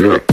shit.